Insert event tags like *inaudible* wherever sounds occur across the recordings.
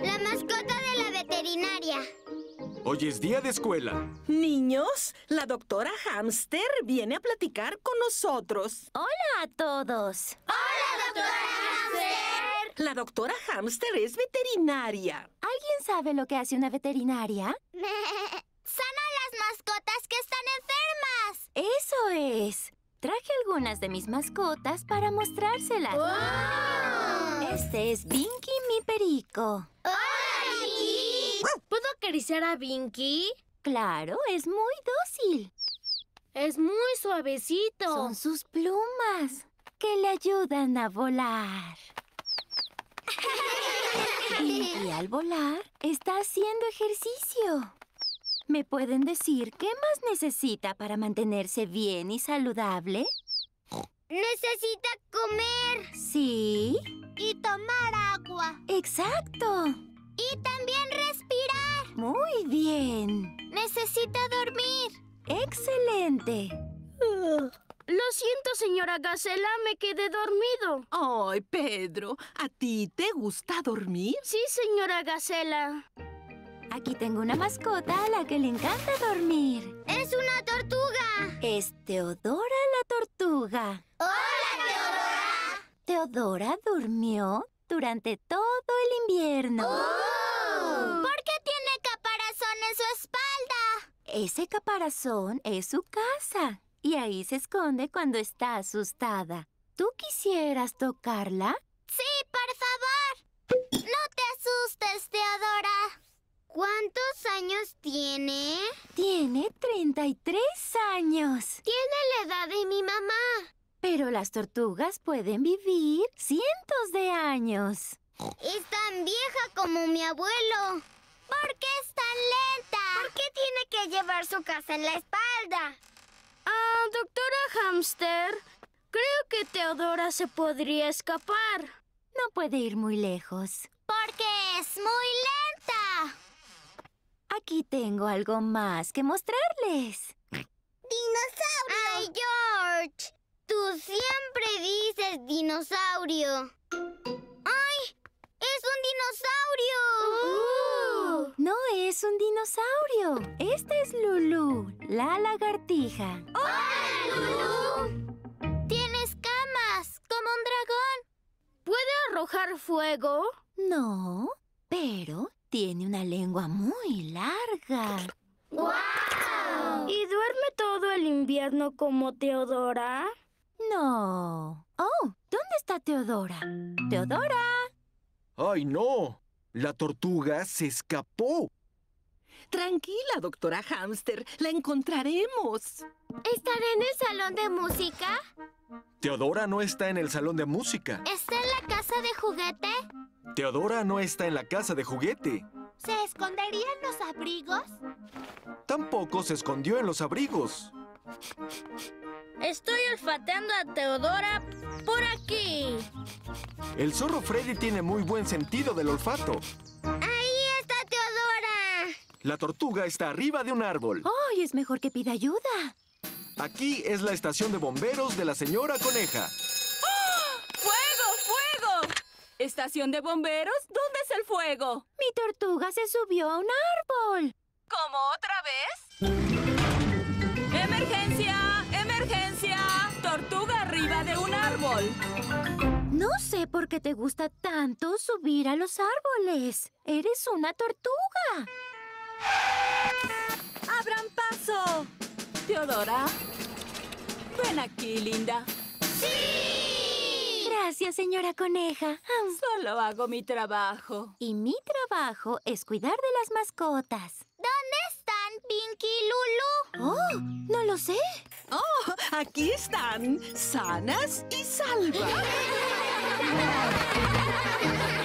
La mascota de la veterinaria. Hoy es día de escuela. Niños, la doctora Hamster viene a platicar con nosotros. Hola a todos. ¡Hola, doctora Hamster! La doctora Hamster es veterinaria. ¿Alguien sabe lo que hace una veterinaria? *laughs* Sana a las mascotas que están enfermas. Eso es. Traje algunas de mis mascotas para mostrárselas. Este es Vinky, mi perico. ¡Hola, Vicky! ¿Puedo acariciar a Vinky? Claro, es muy dócil. Es muy suavecito. Son sus plumas que le ayudan a volar. Vinky al volar está haciendo ejercicio. ¿Me pueden decir qué más necesita para mantenerse bien y saludable? Necesita comer Sí, y tomar agua. exacto. Y también respirar. Muy bien. Necesita dormir. Excelente. Lo siento, señora Gacela, me quedé dormido. Ay, Pedro, ¿a ti te gusta dormir? Sí, señora Gacela. Aquí tengo una mascota a la que le encanta dormir. Es una tortuga. Es Teodora la tortuga. ¡Hola, Teodora! Teodora durmió durante todo el invierno. ¿Por qué tiene caparazón en su espalda? Ese caparazón es su casa y ahí se esconde cuando está asustada. ¿Tú quisieras tocarla? Sí, por favor. No te asustes, Teodora. ¿Cuántos años tiene? Tiene 33 años. Tiene la edad de mi mamá. Pero las tortugas pueden vivir cientos de años. Es tan vieja como mi abuelo. ¿Por qué es tan lenta? ¿Por qué tiene que llevar su casa en la espalda? Ah, doctora Hamster, creo que Teodora se podría escapar. No puede ir muy lejos. Porque es muy lenta. Aquí tengo algo más que mostrarles. ¡Dinosaurio! ¡Ay, George! Tú siempre dices dinosaurio. ¡Ay! ¡Es un dinosaurio! No es un dinosaurio. Este es Lulu, la lagartija. ¡Hola, Lulu! Tiene escamas, como un dragón. ¿Puede arrojar fuego? No, pero tiene una lengua muy larga. ¡Guau! ¿Y duerme todo el invierno como Teodora? No. Oh, ¿dónde está Teodora? Teodora. ¡Ay, no! La tortuga se escapó. Tranquila, doctora Hamster, la encontraremos. ¿Estará en el salón de música? Teodora no está en el salón de música. ¿Está en la casa de juguete? Teodora no está en la casa de juguete. ¿Se escondería en los abrigos? Tampoco se escondió en los abrigos. Estoy olfateando a Teodora por aquí. El zorro Freddy tiene muy buen sentido del olfato. ¡Ahí está Teodora! La tortuga está arriba de un árbol. ¡Ay, es mejor que pida ayuda! Aquí es la estación de bomberos de la señora Coneja. ¡Fuego, fuego! ¿Estación de bomberos? ¿Dónde es el fuego? Mi tortuga se subió a un árbol. ¿Cómo otra vez? Árbol! No sé por qué te gusta tanto subir a los árboles. Eres una tortuga. ¡Abran paso! Teodora, ven aquí, linda. Gracias, señora coneja. Solo hago mi trabajo. Y mi trabajo es cuidar de las mascotas. ¿Dónde están Pinky y Lulu? Oh, no lo sé. Oh, aquí están, sanas y salvas. *laughs*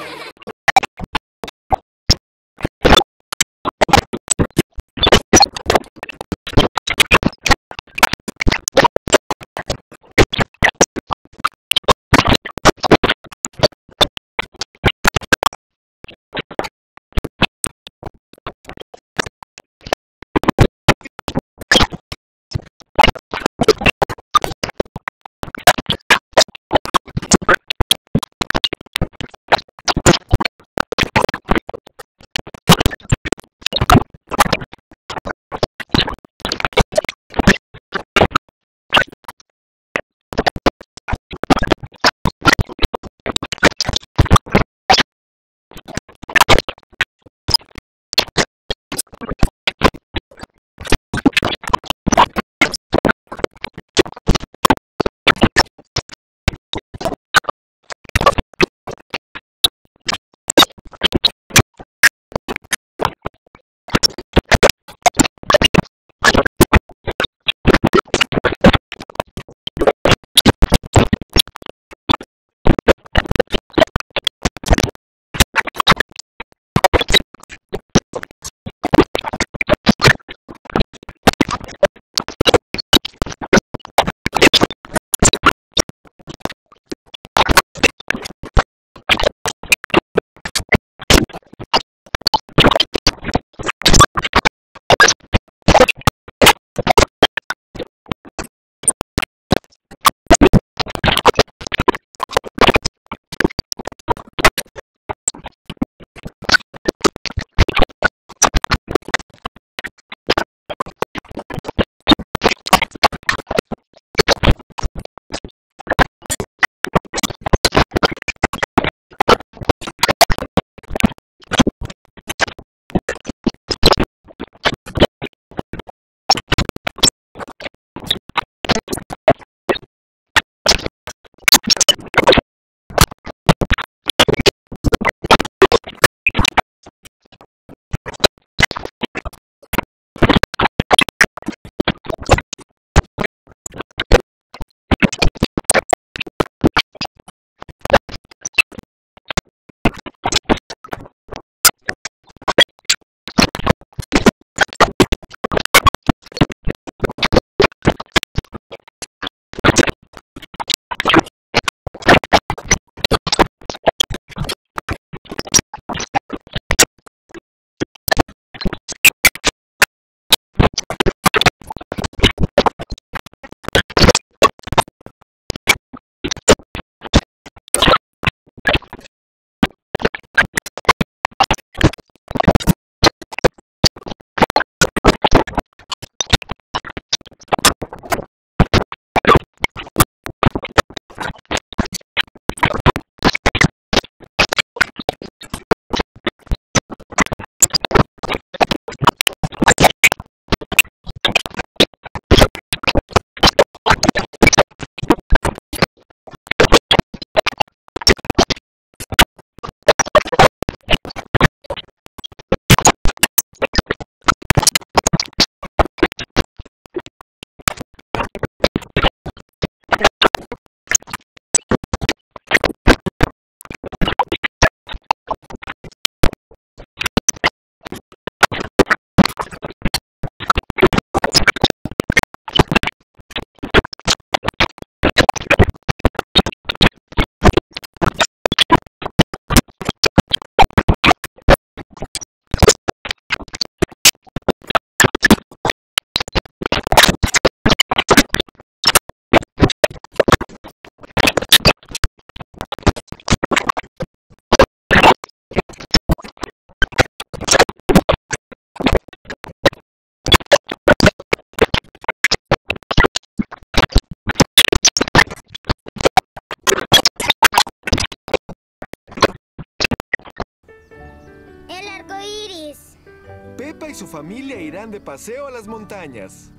familia irán de paseo a las montañas.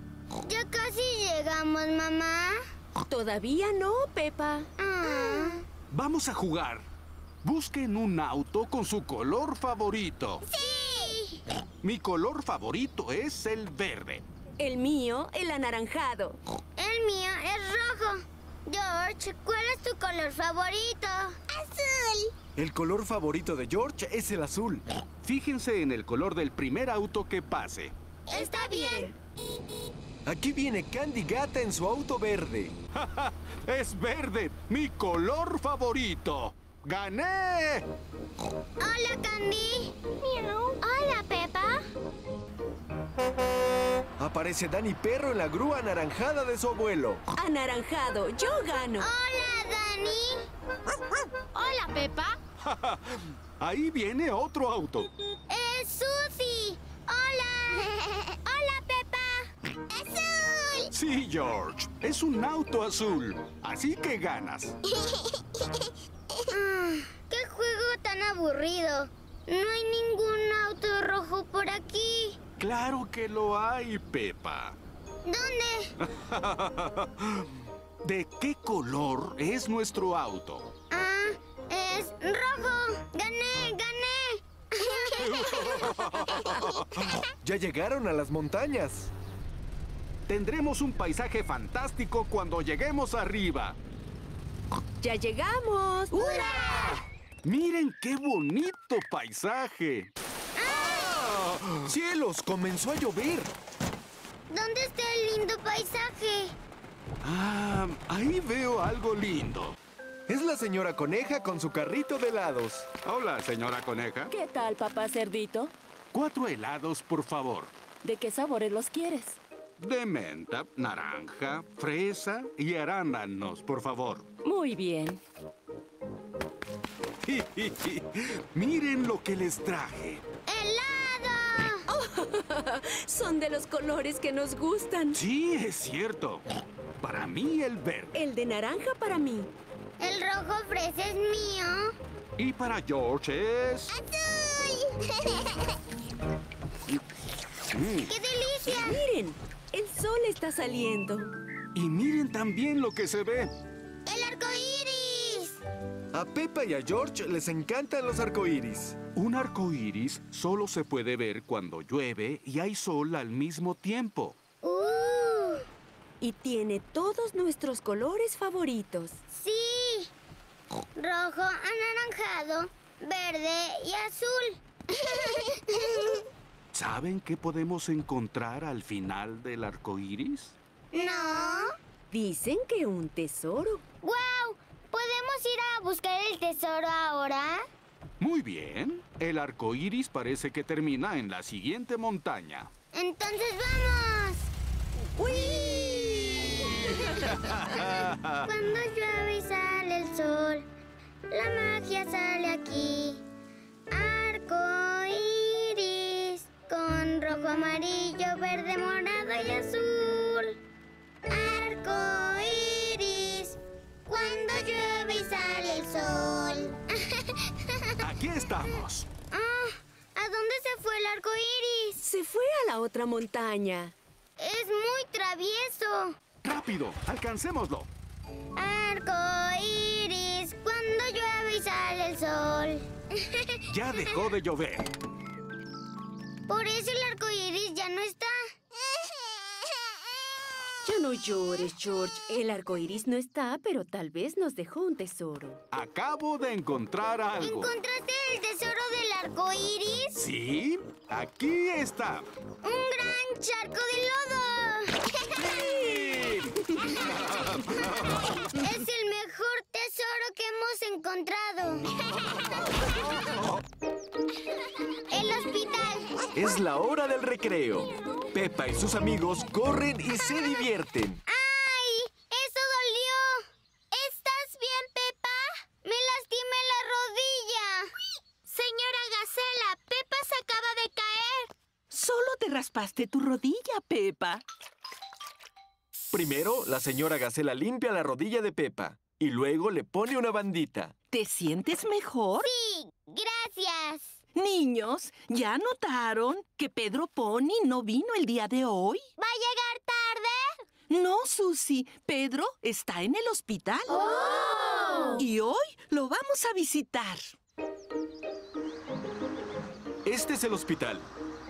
Ya casi llegamos, mamá. Todavía no, Pepa. Ah. Vamos a jugar. Busquen un auto con su color favorito. ¡Sí! Mi color favorito es el verde. El mío, el anaranjado. El mío es rojo. George, ¿cuál es tu color favorito? Azul. El color favorito de George es el azul. Fíjense en el color del primer auto que pase. Está bien. Aquí viene Candy Gata en su auto verde. *laughs* es verde, mi color favorito. ¡Gané! Hola, Candy. Hola, Pepa. Aparece Danny Perro en la grúa anaranjada de su abuelo. Anaranjado, yo gano. Hola, Dani. Hola, Pepa. *laughs* Ahí viene otro auto. Es Susie. Hola. Hola, Pepa. Azul. Sí, George. Es un auto azul. Así que ganas. *laughs* ¡Qué juego tan aburrido! No hay ningún auto rojo por aquí. Claro que lo hay, Pepa. ¿Dónde? *laughs* ¿De qué color es nuestro auto? Ah, es rojo. ¡Gané, gané! *laughs* Ya llegaron a las montañas. Tendremos un paisaje fantástico cuando lleguemos arriba. Ya llegamos. Miren qué bonito paisaje. ¡Cielos! Comenzó a llover. ¿Dónde está el lindo paisaje? Ah, ahí veo algo lindo. Es la señora coneja con su carrito de helados. Hola, señora coneja. ¿Qué tal, papá cerdito? Cuatro helados, por favor. ¿De qué sabores los quieres? De menta, naranja, fresa y arándanos, por favor. Muy bien. *laughs* Miren lo que les traje. ¡Helado! *laughs* Son de los colores que nos gustan. Sí, es cierto. Para mí el verde. El de naranja para mí. El rojo fresa es mío. Y para George es... ¡Azul! *laughs* Mm. ¡Qué delicia! Miren, el sol está saliendo. Y miren también lo que se ve. ¡El arco iris! A Pepa y a George les encantan los arcoíris. Un arco iris solo se puede ver cuando llueve y hay sol al mismo tiempo. ¡Uh! Y tiene todos nuestros colores favoritos. ¡Sí! Rojo, anaranjado, verde y azul. *laughs* ¿Saben qué podemos encontrar al final del arco iris? ¿No? Dicen que un tesoro. ¡Guau! ¿Podemos ir a buscar el tesoro ahora? Muy bien. El arco iris parece que termina en la siguiente montaña. Entonces vamos. *laughs* Cuando llueve y sale el sol, la magia sale aquí. Arco iris con rojo, amarillo, verde, morado y azul. Arco iris cuando llueve y sale el sol. *laughs* Aquí estamos. Ah, ¿a dónde se fue el arco iris? Se fue a la otra montaña. Es muy travieso. ¡Rápido! ¡Alcancémoslo! Arco iris, cuando llueve y sale el sol. *laughs* Ya dejó de llover. Por eso el arco iris ya no está. Ya no llores, George. El arco iris no está, pero tal vez nos dejó un tesoro. Acabo de encontrar algo. ¿Encontraste el tesoro del arco iris? ¿Sí? Aquí está. ¡Un gran charco de lodo! *laughs* *laughs* mejor tesoro que hemos encontrado. *laughs* el hospital. Es la hora del recreo. Pepa y sus amigos corren y se divierten. ¡Ay! ¡Eso dolió! ¿Estás bien, Pepa? Me lastimé la rodilla. Señora Gacela, Pepa se acaba de caer. Solo te raspaste tu rodilla, Pepa. Primero, la señora Gacela limpia la rodilla de Pepa y luego le pone una bandita. ¿Te sientes mejor? Sí, gracias. Niños, ¿ya notaron que Pedro Pony no vino el día de hoy? ¿Va a llegar tarde? No, Susie. Pedro está en el hospital. Y hoy lo vamos a visitar. Este es el hospital.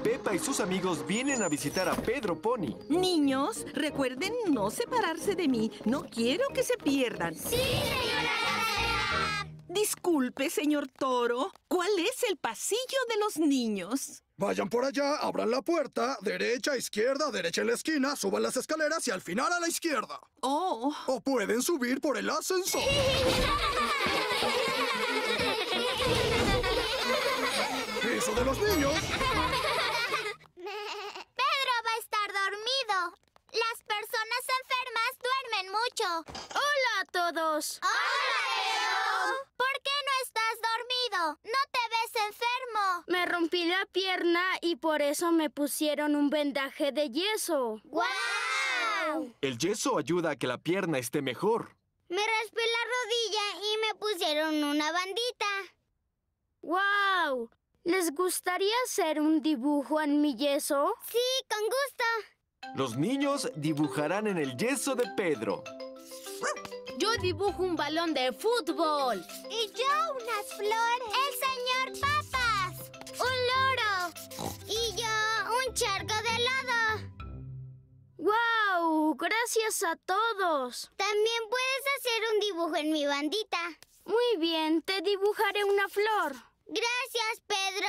Pepa y sus amigos vienen a visitar a Pedro Pony. Niños, recuerden no separarse de mí. No quiero que se pierdan. Sí, señora. Disculpe, señor Toro. ¿Cuál es el pasillo de los niños? Vayan por allá, abran la puerta, derecha, izquierda, derecha en la esquina, suban las escaleras y al final a la izquierda. Oh, O pueden subir por el ascensor. *laughs* Eso de los niños. Pedro va a estar dormido. Las personas enfermas duermen mucho. Hola a todos. ¡Hola, Pedro! ¿Por qué no estás dormido? No te ves enfermo. Me rompí la pierna y por eso me pusieron un vendaje de yeso. ¡Guau! El yeso ayuda a que la pierna esté mejor. Me raspé la rodilla y me pusieron una bandita. ¡Wow! ¿Les gustaría hacer un dibujo en mi yeso? Sí, con gusto. Los niños dibujarán en el yeso de Pedro. Yo dibujo un balón de fútbol. Y yo unas flores. El señor Papas. Un loro. Y yo un charco de lodo. ¡Wow! Gracias a todos. También puedes hacer un dibujo en mi bandita. Muy bien, te dibujaré una flor. Gracias, Pedro.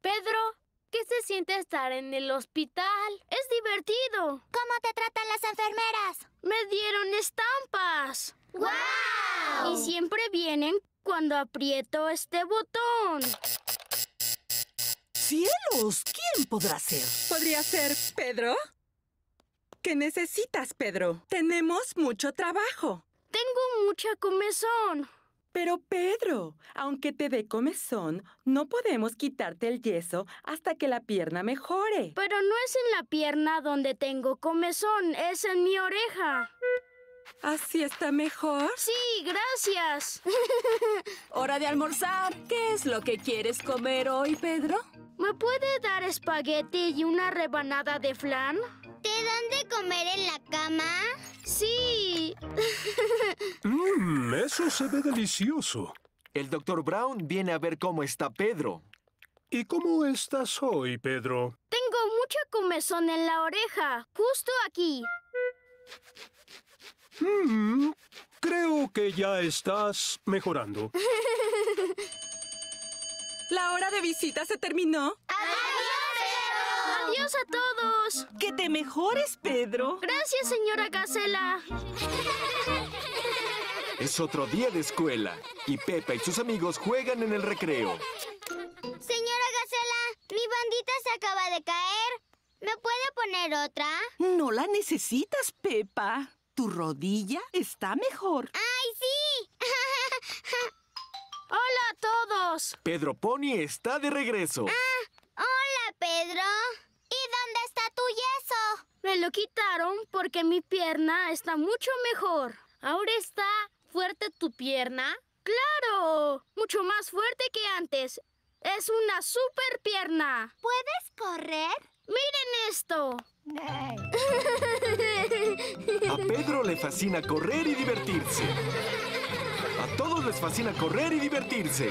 Pedro, ¿qué se siente estar en el hospital? Es divertido. ¿Cómo te tratan las enfermeras? Me dieron estampas. ¡Guau! Y siempre vienen cuando aprieto este botón. ¡Cielos! ¿Quién podrá ser? ¿Podría ser Pedro? ¿Qué necesitas, Pedro? Tenemos mucho trabajo. Tengo mucha comezón. Pero Pedro, aunque te dé comezón, no podemos quitarte el yeso hasta que la pierna mejore. Pero no es en la pierna donde tengo comezón, es en mi oreja. ¿Así está mejor? Sí, gracias. *laughs* Hora de almorzar. ¿Qué es lo que quieres comer hoy, Pedro? ¿Me puede dar espagueti y una rebanada de flan? ¿Te dan de comer en la cama? Sí. Mmm, eso se ve delicioso. El doctor Brown viene a ver cómo está Pedro. ¿Y cómo estás hoy, Pedro? Tengo mucha comezón en la oreja, justo aquí. Mm, creo que ya estás mejorando. *laughs* ¿La hora de visita se terminó? Adiós a todos. ¡Que te mejores, Pedro! Gracias, señora Gacela. Es otro día de escuela y Pepa y sus amigos juegan en el recreo. Señora Gacela, mi bandita se acaba de caer. ¿Me puede poner otra? No la necesitas, Pepa. Tu rodilla está mejor. ¡Ay, sí! *laughs* Hola a todos. Pedro Pony está de regreso. Hola, Pedro. ¿Y dónde está tu yeso? Me lo quitaron porque mi pierna está mucho mejor. ¿Ahora está fuerte tu pierna? ¡Claro! Mucho más fuerte que antes. Es una super pierna. ¿Puedes correr? Miren esto. A Pedro le fascina correr y divertirse. A todos les fascina correr y divertirse.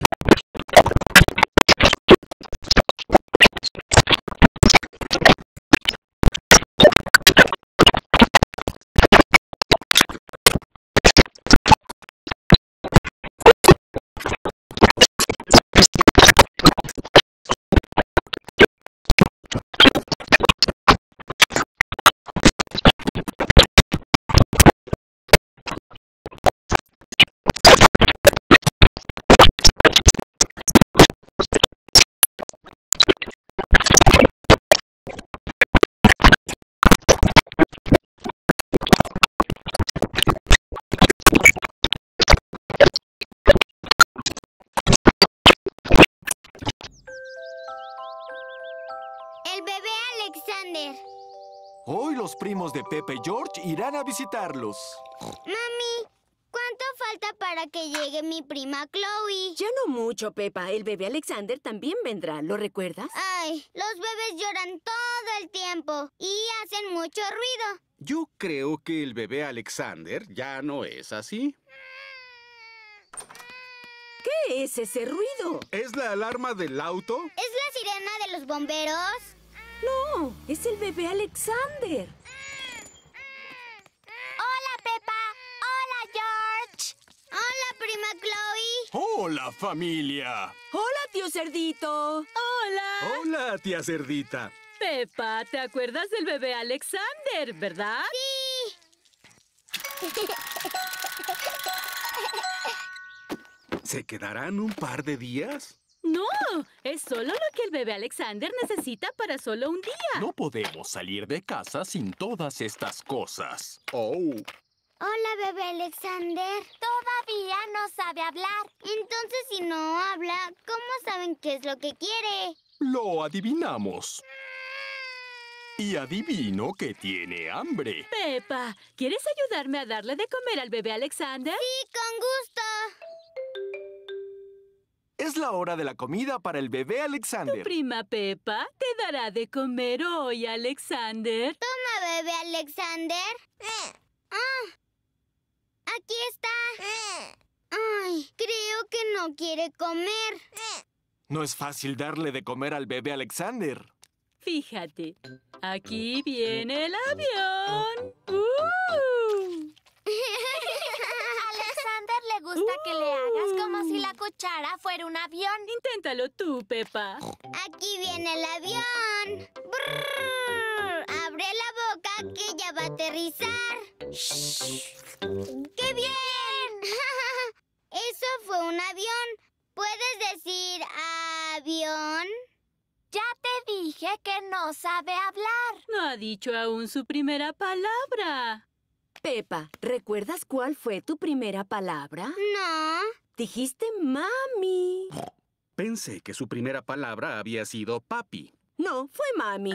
de Pepe y George irán a visitarlos. Mami, ¿cuánto falta para que llegue mi prima Chloe? Ya no mucho, Pepa. El bebé Alexander también vendrá, ¿lo recuerdas? Ay, los bebés lloran todo el tiempo y hacen mucho ruido. Yo creo que el bebé Alexander ya no es así. ¿Qué es ese ruido? ¿Es la alarma del auto? ¿Es la sirena de los bomberos? No, es el bebé Alexander. Pepa. Hola, George. Hola, prima Chloe. ¡Hola, familia! Hola, tío Cerdito. Hola. Hola, tía Cerdita. Pepa, ¿te acuerdas del bebé Alexander, verdad? Sí. ¿Se quedarán un par de días? No, es solo lo que el bebé Alexander necesita para solo un día. No podemos salir de casa sin todas estas cosas. Oh, Hola, bebé Alexander. Todavía no sabe hablar. Entonces, si no habla, ¿cómo saben qué es lo que quiere? Lo adivinamos. Y adivino que tiene hambre. Pepa, ¿quieres ayudarme a darle de comer al bebé Alexander? Sí, con gusto. Es la hora de la comida para el bebé Tu Alexander. prima Pepa te dará de comer hoy, Alexander. Toma, bebé Alexander. Ah, aquí está. Ay, creo que no quiere comer. No es fácil darle de comer al bebé Alexander. Fíjate, aquí viene el avión. ¡Uh! *laughs* Alexander le gusta que le hagas como si la cuchara fuera un avión. Inténtalo tú, Pepa. Aquí viene el avión. Brrr. Abre la boca que ya va a aterrizar. ¡Qué bien! *laughs* Eso fue un avión. ¿Puedes decir avión? Ya te dije que no sabe hablar. No ha dicho aún su primera palabra. Pepa, ¿recuerdas cuál fue tu primera palabra? No. Dijiste mami. pensé que su primera palabra había sido papi. No, fue mami.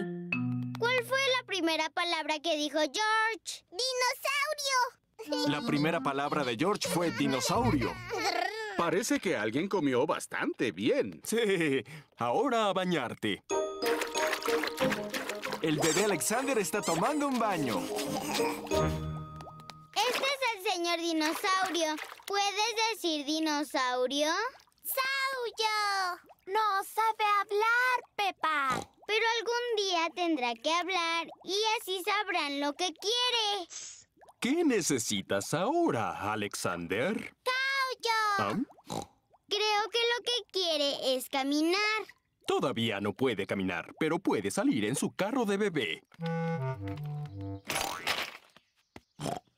¿Cuál fue la primera palabra que dijo George? ¡Dinosaurio! *laughs* La primera palabra de George fue dinosaurio. *laughs* Parece que alguien comió bastante bien. Sí, ahora a bañarte. El bebé Alexander está tomando un baño. Este es el señor dinosaurio. ¿Puedes decir dinosaurio? ¡Saurio! No sabe hablar, Pepa. Pero algún día tendrá que hablar y así sabrán lo que quiere. ¿Qué necesitas ahora, Alexander? ¡Saurio! ¿Ah? Creo que lo que quiere es caminar. Todavía no puede caminar, pero puede salir en su carro de bebé.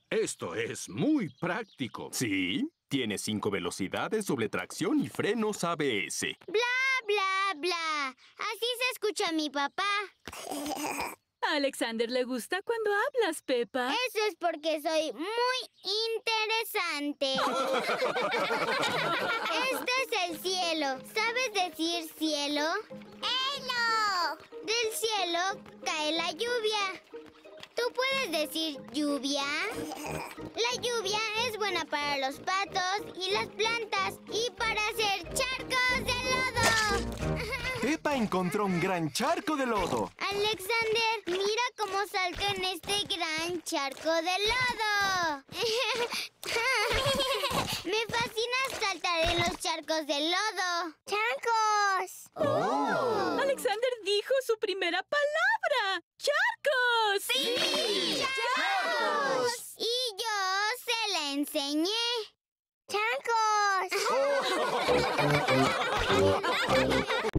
Esto es muy práctico. Sí, tiene cinco velocidades, doble tracción y frenos ABS. Bla, bla, bla. Así se escucha mi papá. *laughs* A Alexander le gusta cuando hablas, Pepa. Eso es porque soy muy interesante. *laughs* Este es el cielo. ¿Sabes decir cielo? ¡Helo! Del cielo cae la lluvia. ¿Tú puedes decir lluvia? La lluvia es buena para los patos y las plantas y para hacer charcos de lodo. Pepa encontró un gran charco de lodo. Alexander, mira cómo salto en este gran charco de lodo. *laughs* Me fascina saltar en los charcos de lodo. ¡Charcos! Alexander dijo su primera palabra. ¡Charcos! ¡Sí! ¡Charcos! Y yo se la enseñé. ¡Charcos! *laughs*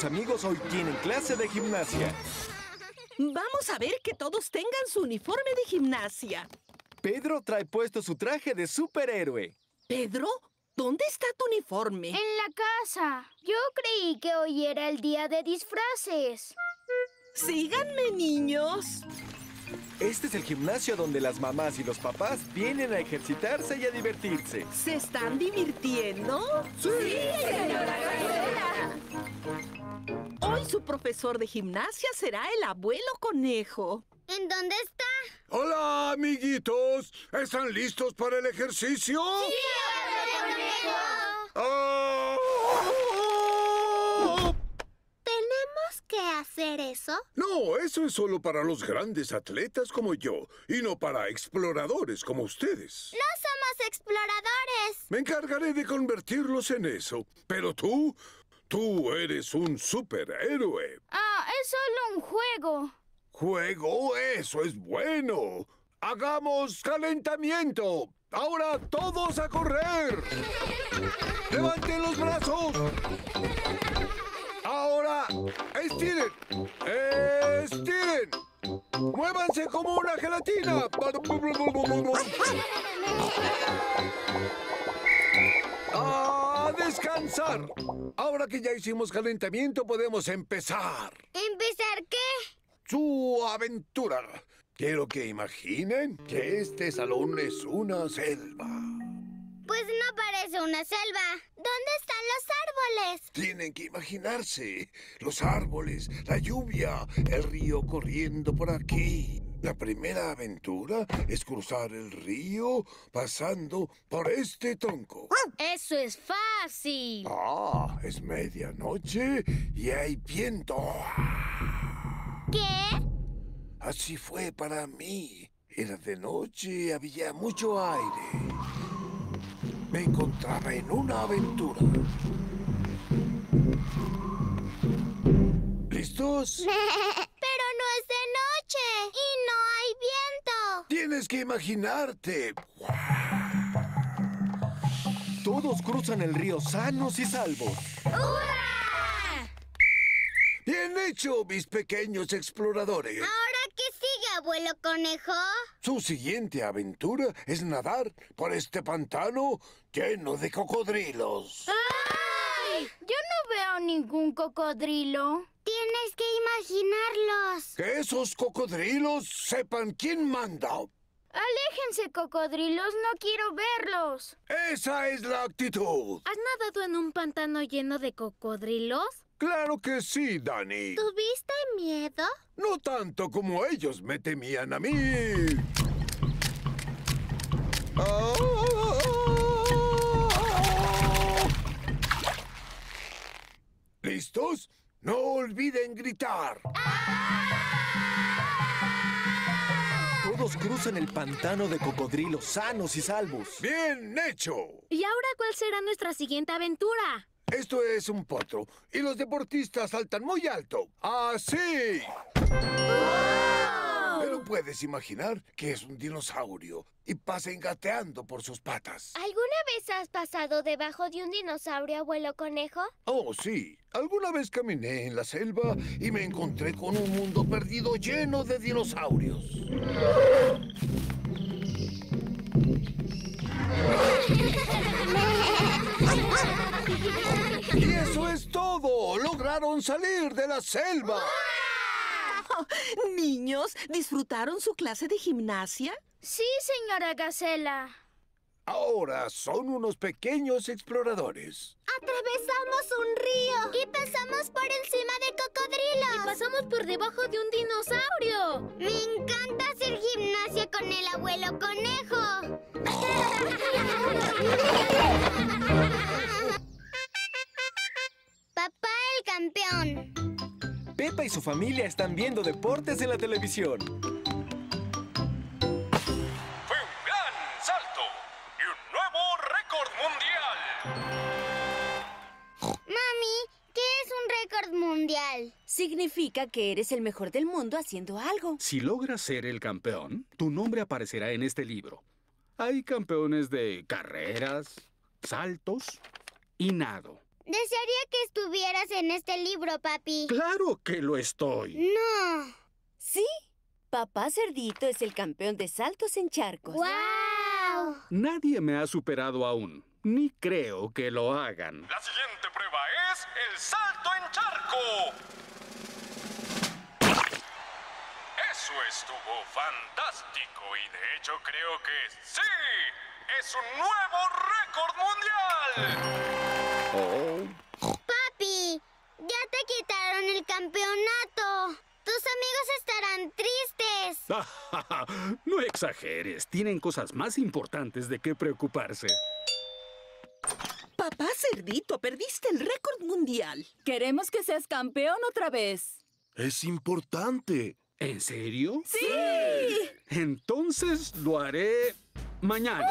sus amigos hoy tienen clase de gimnasia. Vamos a ver que todos tengan su uniforme de gimnasia. Pedro trae puesto su traje de superhéroe. Pedro, ¿dónde está tu uniforme? En la casa. Yo creí que hoy era el día de disfraces. Síganme, niños. Este es el gimnasio donde las mamás y los papás vienen a ejercitarse y a divertirse. ¿Se están divirtiendo? ¡Sí! Hoy su profesor de gimnasia será el abuelo conejo. ¿En dónde está? Hola, amiguitos. ¿Están listos para el ejercicio? ¡Sí, abuelo conejo! ¡Ah! ¿Tenemos que hacer eso? No, eso es solo para los grandes atletas como yo y no para exploradores como ustedes. No somos exploradores. Me encargaré de convertirlos en eso. Pero tú, tú eres un superhéroe. Ah, es solo un juego. Juego, eso es bueno. Hagamos calentamiento. Ahora todos a correr. *laughs* Levanten los brazos. Ahora, estiren. Estiren. Muévanse como una gelatina. A *laughs* *laughs* descansar. Ahora que ya hicimos calentamiento, podemos empezar. ¿Empezar qué? Su aventura. Quiero que imaginen que este salón es una selva. Pues no parece una selva. ¿Dónde están los árboles? Tienen que imaginarse los árboles, la lluvia, el río corriendo por aquí. La primera aventura es cruzar el río pasando por este tronco. Eso es fácil. Ah, es medianoche y hay viento. ¿Qué? Así fue para mí. Era de noche y había mucho aire. Me encontraba en una aventura. ¿Listos? *laughs* Pero no es de noche y no hay viento. Tienes que imaginarte. Todos cruzan el río sanos y salvos. Bien hecho, mis pequeños exploradores. ¿Ahora qué sigue, abuelo conejo? Su siguiente aventura es nadar por este pantano lleno de cocodrilos. ¡Ay! Yo no veo ningún cocodrilo. Tienes que imaginarlos. Que esos cocodrilos sepan quién manda. Aléjense, cocodrilos, no quiero verlos. Esa es la actitud. ¿Has nadado en un pantano lleno de cocodrilos? Claro que sí, Dani. ¿Tuviste miedo? No tanto como ellos me temían a mí. *gasps* ¿Listos? No olviden gritar. Todos cruzan el pantano de cocodrilos sanos y salvos. ¡Bien hecho! ¿Y ahora cuál será nuestra siguiente aventura? Esto es un potro y los deportistas saltan muy alto. ¡Así! Puedes imaginar que es un dinosaurio y pasa engateando por sus patas. ¿Alguna vez has pasado debajo de un dinosaurio, abuelo conejo? Oh, sí. Alguna vez caminé en la selva y me encontré con un mundo perdido lleno de dinosaurios. Y eso es todo. Lograron salir de la selva. *laughs* Niños, ¿disfrutaron su clase de gimnasia? Sí, señora Gacela. Ahora son unos pequeños exploradores. Atravesamos un río. Y pasamos por encima de cocodrilos. Y pasamos por debajo de un dinosaurio. Me encanta hacer gimnasia con el abuelo conejo. *laughs* Papá el campeón. Pepa y su familia están viendo deportes en la televisión. Fue un gran salto y un nuevo récord mundial. Mami, ¿qué es un récord mundial? Significa que eres el mejor del mundo haciendo algo. Si logras ser el campeón, tu nombre aparecerá en este libro. Hay campeones de carreras, saltos y nado. Desearía que estuvieras en este libro, papi. Claro que lo estoy. No. Sí, Papá Cerdito es el campeón de saltos en charcos. ¡Wow! Nadie me ha superado aún. Ni creo que lo hagan. La siguiente prueba es el salto en charco. Eso estuvo fantástico y de hecho creo que sí. Es un nuevo récord mundial. Oh. Papi, ya te quitaron el campeonato. Tus amigos estarán tristes. *laughs* no exageres. Tienen cosas más importantes de qué preocuparse. Papá Cerdito, perdiste el récord mundial. Queremos que seas campeón otra vez. Es importante. ¿En serio? ¡Sí! Entonces lo haré mañana.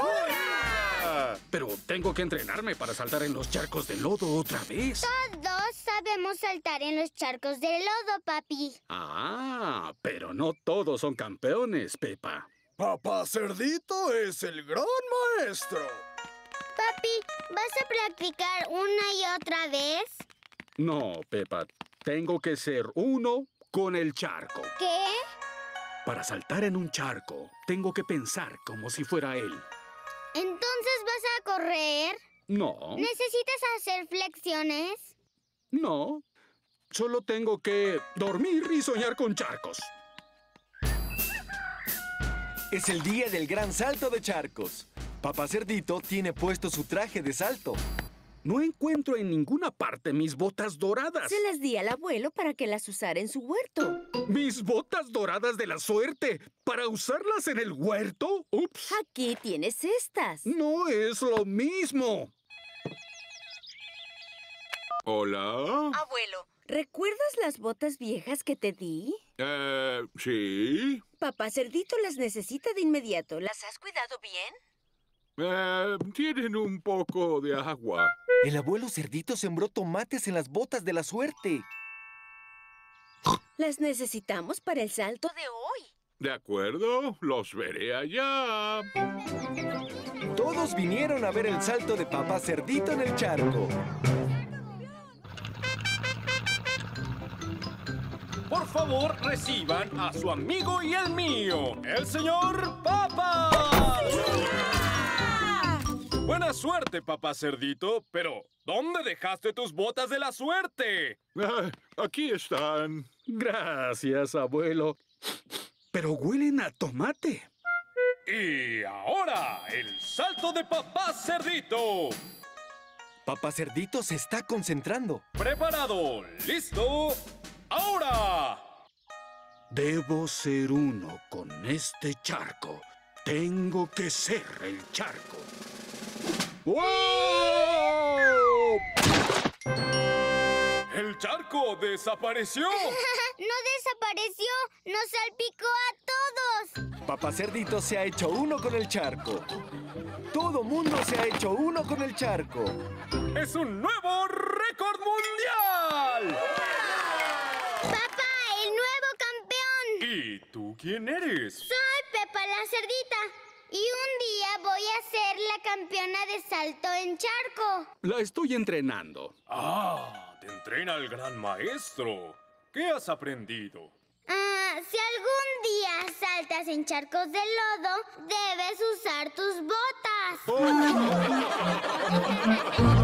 Pero tengo que entrenarme para saltar en los charcos de lodo otra vez. Todos sabemos saltar en los charcos de lodo, papi. Ah, pero no todos son campeones, Pepa. Papá Cerdito es el gran maestro. Papi, ¿vas a practicar una y otra vez? No, Pepa. Tengo que ser uno con el charco. ¿Qué? Para saltar en un charco, tengo que pensar como si fuera él. ¿Entonces vas a correr? No, ¿Necesitas hacer flexiones? no. Solo tengo que dormir y soñar con charcos. Es el día del gran salto de charcos. Papá Cerdito tiene puesto su traje de salto. No encuentro en ninguna parte mis botas doradas. Se las di al abuelo para que las usara en su huerto. ¿Mis botas doradas de la suerte? ¿Para usarlas en el huerto? Ups. Aquí tienes estas. No es lo mismo. Hola. Abuelo, ¿recuerdas las botas viejas que te di? Eh, sí. Papá Cerdito las necesita de inmediato. ¿Las has cuidado bien? Eh, tienen un poco de agua. El abuelo Cerdito sembró tomates en las botas de la suerte. Las necesitamos para el salto de hoy. De acuerdo, los veré allá. Todos vinieron a ver el salto de Papá Cerdito en el charco. Por favor, reciban a su amigo y el mío, el señor Papa. Buena suerte, papá cerdito, pero ¿dónde dejaste tus botas de la suerte? Ah, aquí están. Gracias, abuelo. Pero huelen a tomate. Y ahora, el salto de papá cerdito. Papá Cerdito se está concentrando. Preparado, listo, ahora. Debo ser uno con este charco. Tengo que ser el charco. ¡Wow! El charco desapareció. *laughs* no desapareció, nos salpicó a todos. Papá Cerdito se ha hecho uno con el charco. Todo mundo se ha hecho uno con el charco. Es un nuevo récord mundial. Papá, el nuevo campeón. ¿Y tú quién eres? Soy Pepa la cerdita. Y un día voy a ser la campeona de salto en charco. La estoy entrenando. Ah, te entrena el gran maestro. ¿Qué has aprendido? Ah, si algún día saltas en charcos de lodo, debes usar tus botas. *laughs*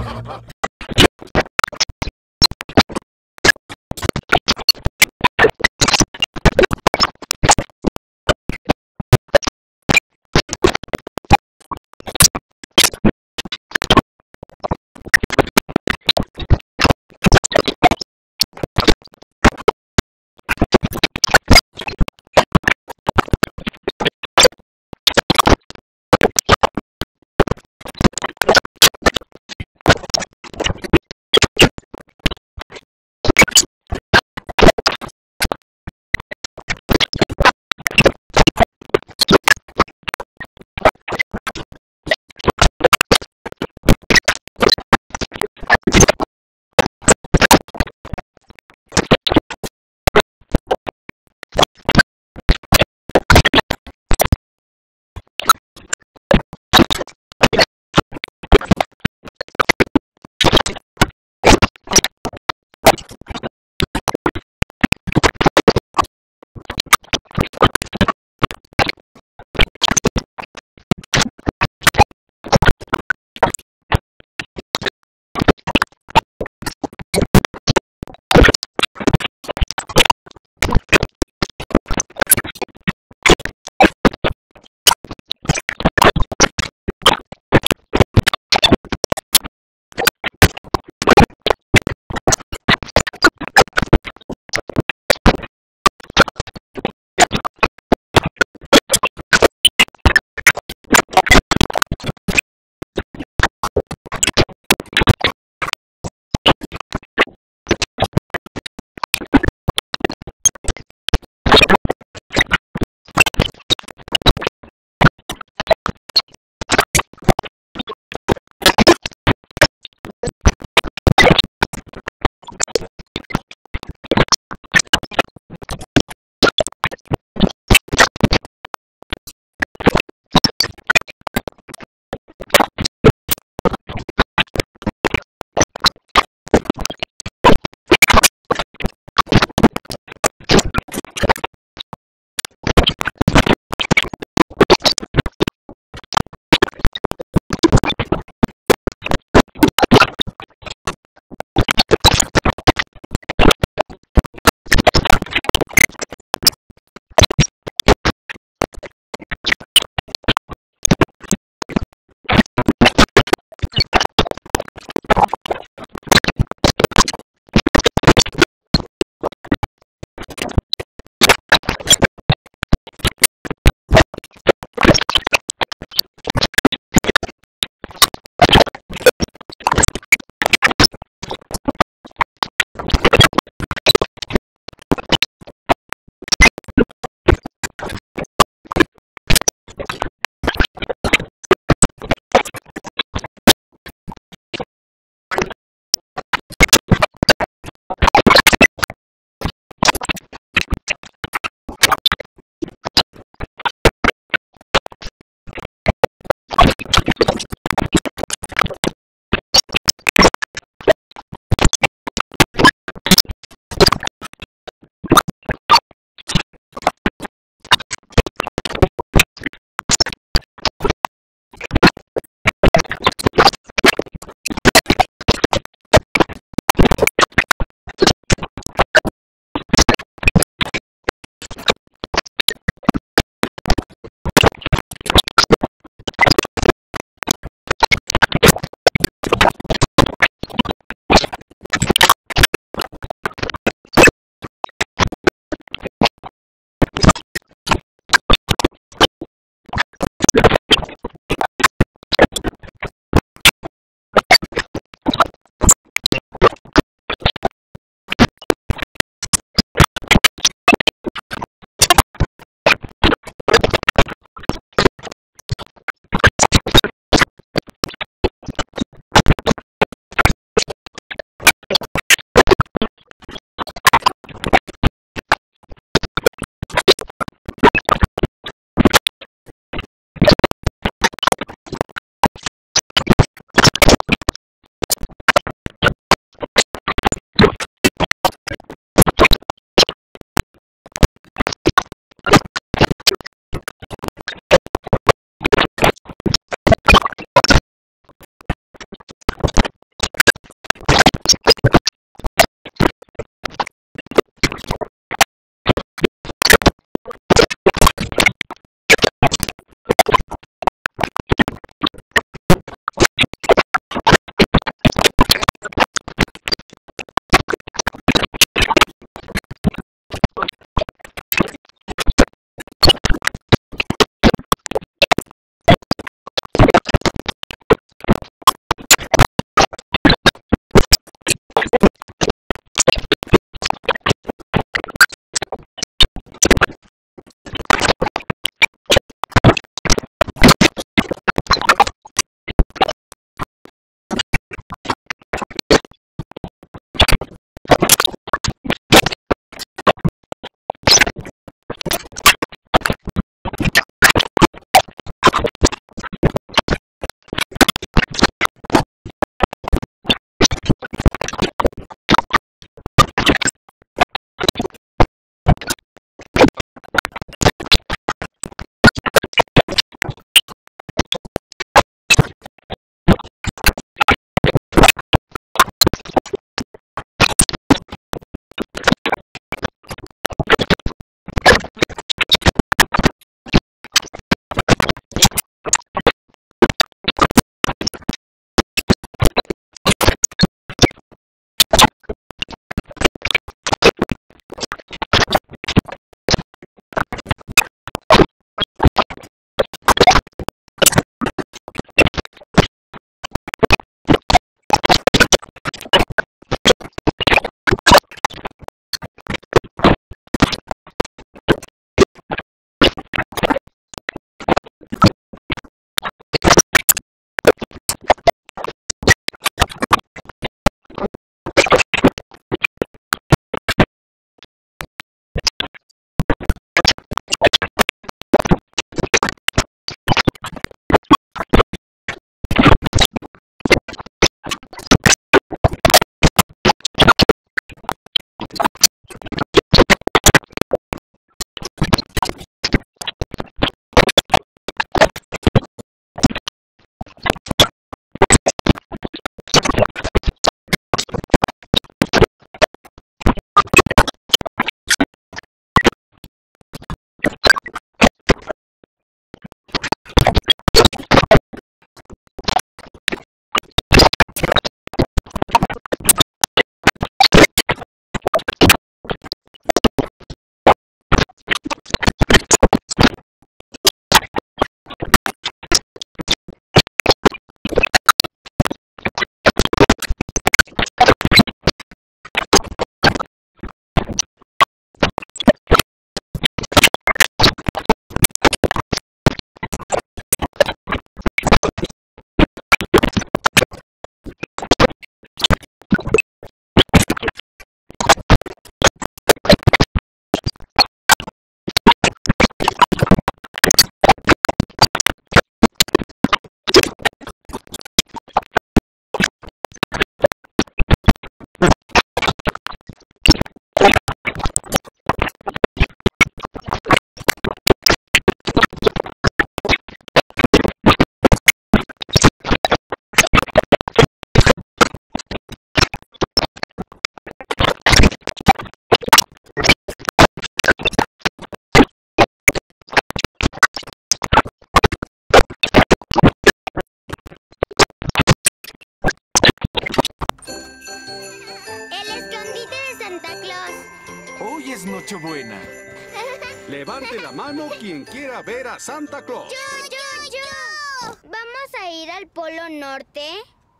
Levante la mano quien quiera ver a Santa Claus. ¡Yo, yo, yo! ¿Vamos a ir al Polo Norte?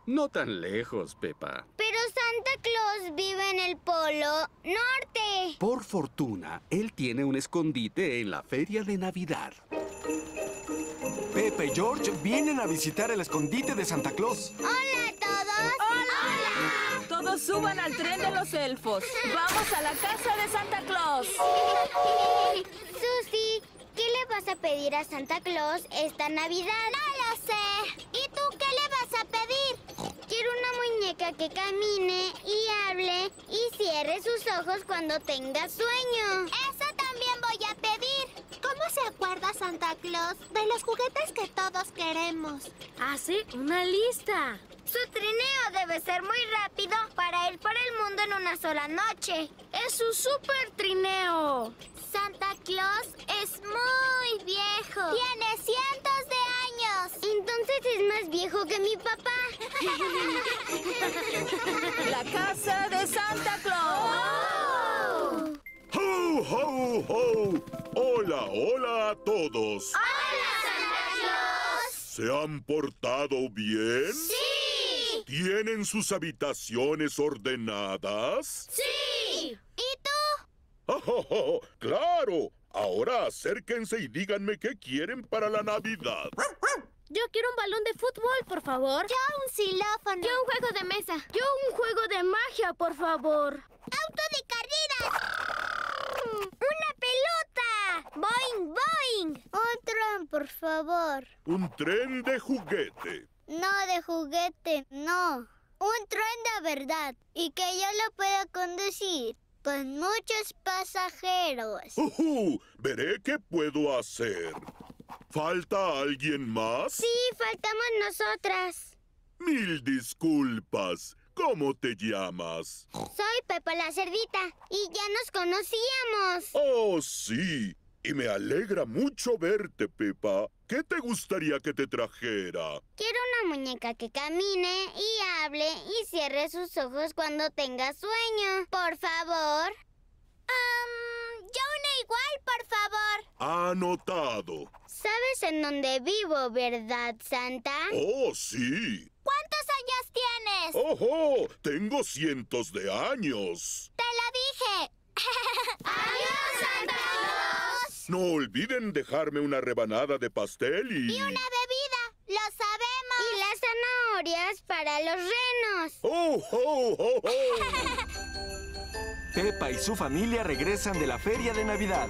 No tan lejos, Pepa. Pero Santa Claus vive en el Polo Norte. Por fortuna, él tiene un escondite en la feria de Navidad. Pepe y George vienen a visitar el escondite de Santa Claus. ¡Hola a todos! ¡Hola! Todos suban al tren de los elfos. ¡Vamos a la casa de Santa Claus! *laughs* Susi, ¿qué le vas a pedir a Santa Claus esta Navidad? No lo sé. ¿Y tú qué le vas a pedir? Quiero una muñeca que camine y hable y cierre sus ojos cuando tenga sueño. Eso también voy a pedir. ¿Cómo se acuerda Santa Claus de los juguetes que todos queremos? Hace una lista. Su trineo debe ser muy rápido para ir por el mundo en una sola noche. Es su super trineo. Santa Claus es muy que mi papá. *laughs* La casa de Santa Claus. ¡Ho, ho, ho! Hola, hola a todos. ¡Hola, Santa Claus! ¿Se han portado bien? ¡Sí! ¿Tienen sus habitaciones ordenadas? ¡Sí! ¿Y tú? *laughs* ¡Oh, oh, oh! ¡Claro! Ahora acérquense y díganme qué quieren para la Navidad. Yo quiero un balón de fútbol, por favor. Yo un xilófono. Yo un juego de mesa. Yo un juego de magia, por favor. ¡Auto de carreras! ¡Una pelota! ¡Boing, boing! Un tren, por favor. Un tren de juguete. No de juguete, no. Un tren de verdad. Y que yo lo pueda conducir. Con muchos pasajeros. ¡Ujú! Veré qué puedo hacer. ¿Falta alguien más? Sí, faltamos nosotras. Mil disculpas. ¿Cómo te llamas? Soy Pepa la Cerdita y ya nos conocíamos. Oh, sí. Y me alegra mucho verte, Pepa. ¿Qué te gustaría que te trajera? Quiero una muñeca que camine y hable y cierre sus ojos cuando tenga sueño. Por favor. Um, yo una igual, por favor. Anotado. ¿Sabes en dónde vivo, verdad, Santa? Oh, sí. ¿Cuántos años tienes? ¡Ojo! Tengo cientos de años. ¡Te lo dije! *laughs* ¡Adiós, Santa Claus! No olviden dejarme una rebanada de pastel y... Y una bebida. ¡Lo sabemos! Y las zanahorias para los renos. ¡Oh, oh, oh, oh! Pepa y su familia regresan de la feria de Navidad.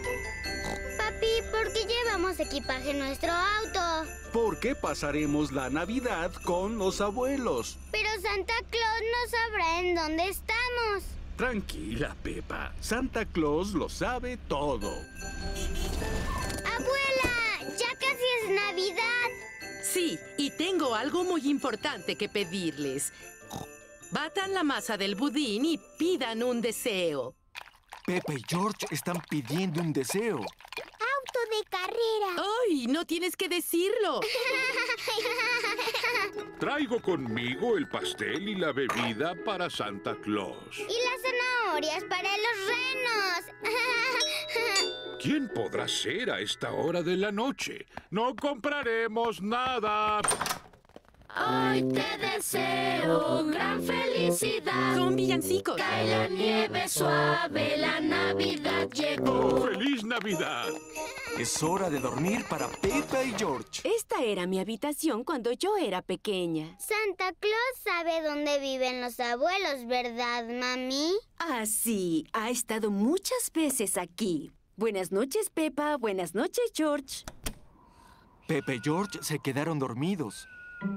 Papi, ¿por qué llevamos equipaje en nuestro auto? Porque pasaremos la Navidad con los abuelos. Pero Santa Claus no sabrá en dónde estamos. Tranquila, Pepa. Santa Claus lo sabe todo. ¡Abuela! ¡Ya casi es Navidad! Sí, y tengo algo muy importante que pedirles. Batan la masa del budín y pidan un deseo. Pepe y George están pidiendo un deseo. ¡Auto de carrera! ¡Ay! No tienes que decirlo. *laughs* Traigo conmigo el pastel y la bebida para Santa Claus. Y las zanahorias para los renos. *laughs* ¿Quién podrá ser a esta hora de la noche? No compraremos nada. Hoy te deseo gran felicidad. Son villancicos. Cae la nieve suave, la Navidad llegó. ¡Feliz Navidad! Es hora de dormir para Pepa y George. Esta era mi habitación cuando yo era pequeña. Santa Claus sabe dónde viven los abuelos, ¿verdad, mami? Ah, sí. Ha estado muchas veces aquí. Buenas noches, Pepa. Buenas noches, George. Pepe y George se quedaron dormidos.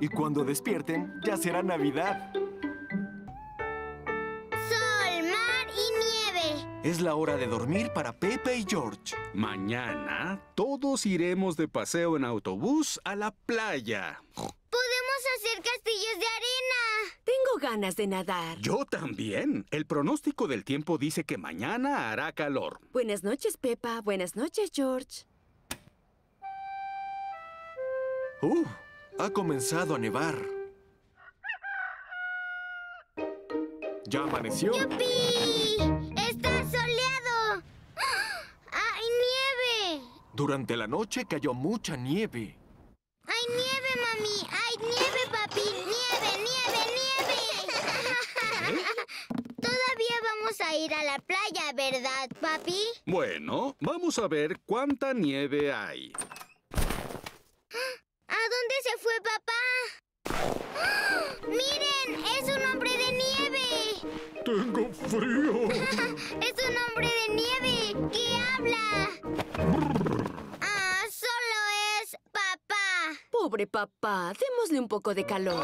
Y cuando despierten, ya será Navidad. Sol, mar y nieve. Es la hora de dormir para Pepe y George. Mañana todos iremos de paseo en autobús a la playa. Podemos hacer castillos de arena. Tengo ganas de nadar. Yo también. El pronóstico del tiempo dice que mañana hará calor. Buenas noches, Pepa. Buenas noches, George. ¡Uh! Ha comenzado a nevar. ¿Ya amaneció? ¡Yupi! ¡Está soleado! Durante la noche cayó mucha nieve. ¡Hay nieve, mami! ¡Hay nieve, papi! ¡Nieve, nieve, nieve! Todavía vamos a ir a la playa, ¿verdad, papi? Bueno, vamos a ver cuánta nieve hay. ¿A dónde se fue papá? ¡Miren! ¡Es un hombre de nieve! Tengo frío. *laughs* ¡Es un hombre de nieve! ¿Qué habla? ¡Ah! ¡Solo es papá! Pobre papá, démosle un poco de calor.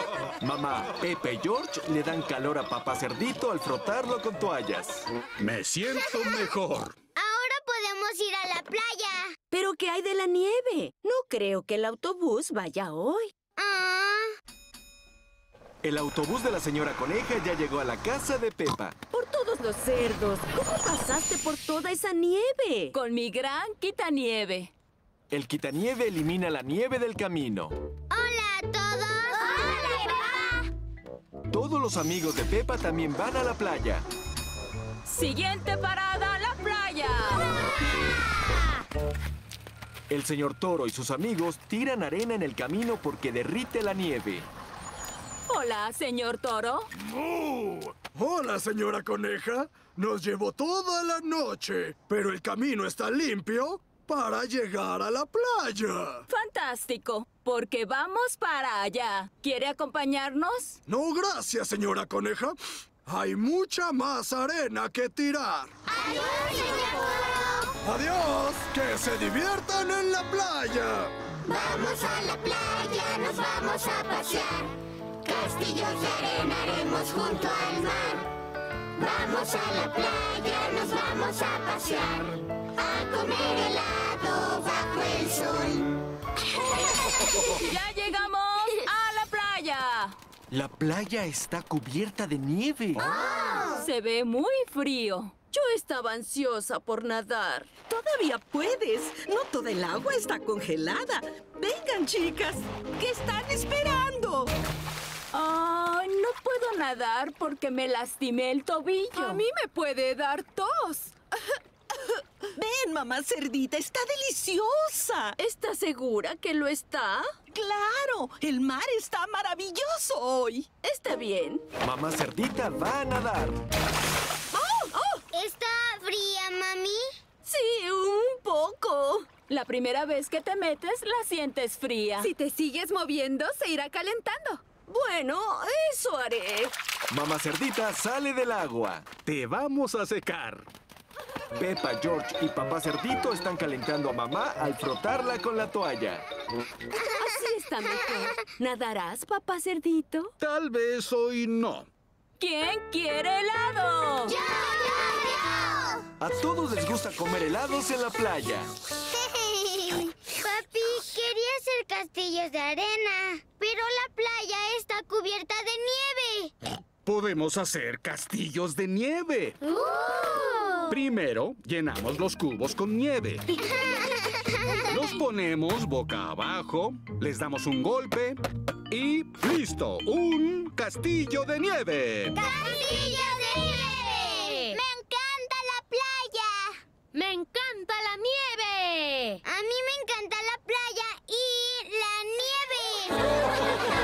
*laughs* Mamá, Pepe y George le dan calor a papá cerdito al frotarlo con toallas. Me siento *laughs* mejor. Ir a la playa. ¿Pero qué hay de la nieve? No creo que el autobús vaya hoy. Ah, El autobús de la señora coneja ya llegó a la casa de Pepa. Por todos los cerdos, ¿cómo pasaste por toda esa nieve? Con mi gran quitanieve. El quitanieve elimina la nieve del camino. ¡Hola a todos! ¡Hola, papá! Todos los amigos de Pepa también van a la playa. Siguiente parada, la playa. El señor Toro y sus amigos tiran arena en el camino porque derrite la nieve. Hola, señor Toro. Hola, señora coneja. Nos llevó toda la noche, pero el camino está limpio para llegar a la playa. Fantástico, porque vamos para allá. ¿Quiere acompañarnos? No, gracias, señora coneja. Hay mucha más arena que tirar. ¡Adiós, señor Toro! Adiós, que se diviertan en la playa. Vamos a la playa, nos vamos a pasear. Castillos de arena haremos junto al mar. Vamos a la playa, nos vamos a pasear. A comer helado bajo el sol. *laughs* ¡Ya llegamos a la playa! La playa está cubierta de nieve. Se ve muy frío. Yo estaba ansiosa por nadar. Todavía puedes. No toda el agua está congelada. Vengan, chicas. ¿Qué están esperando? Ay, no puedo nadar porque me lastimé el tobillo. A mí me puede dar tos. Ven, mamá cerdita, está deliciosa. ¿Estás segura que lo está? Claro, el mar está maravilloso hoy. Está bien. Mamá cerdita va a nadar. ¿Está fría, mami? Sí, un poco. La primera vez que te metes, la sientes fría. Si te sigues moviendo, se irá calentando. Bueno, eso haré. Mamá cerdita sale del agua. Te vamos a secar. Pepa, George y papá cerdito están calentando a mamá al frotarla con la toalla. Así está mejor. ¿Nadarás, papá cerdito? Tal vez hoy no. ¿Quién quiere helado? ¡Yo, yo, A todos les gusta comer helados en la playa. yo! *laughs* Papi, quería hacer castillos de arena, pero la playa está cubierta de nieve. Podemos hacer castillos de nieve. ¡Oh! Primero, llenamos los cubos con nieve. *laughs* Los ponemos boca abajo, les damos un golpe y ¡listo! ¡Un castillo de nieve! ¡Castillo de nieve! ¡Me encanta la playa! ¡Me encanta la nieve! A mí me encanta la playa y la nieve. *laughs*